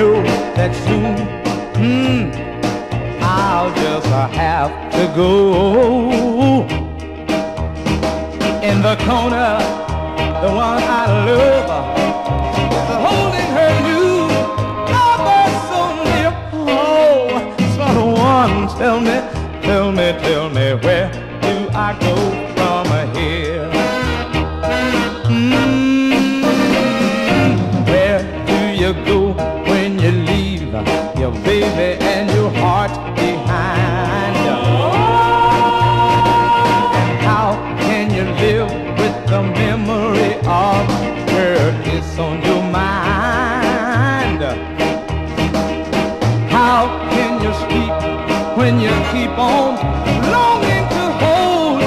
know that soon mm, I'll just have to go. In the corner, the one I love holding her new lover so near Oh, someone tell me, tell me, tell me where do I go? Your baby and your heart behind? And how can you live with the memory of her kiss on your mind? How can you sleep when you keep on longing to hold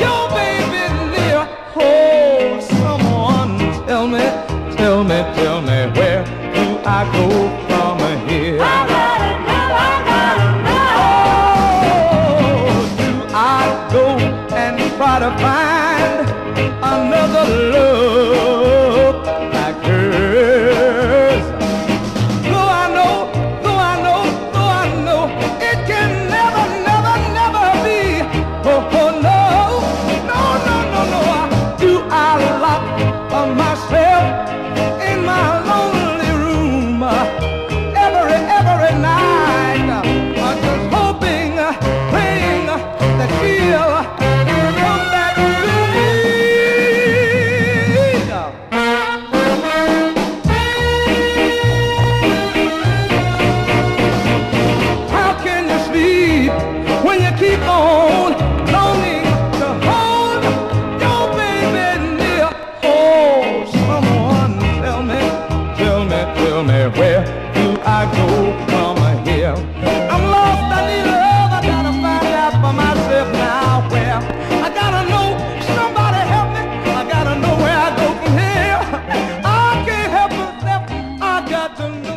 your baby near? Oh, someone tell me, tell me, tell me, where do I go try to find another love. when you keep on longing to hold your baby near. Oh, someone tell me, tell me, tell me where do I go from here? I'm lost, I need love, I gotta find out for myself now where. I gotta know, somebody help me, I gotta know where I go from here. I can't help myself, I got to know.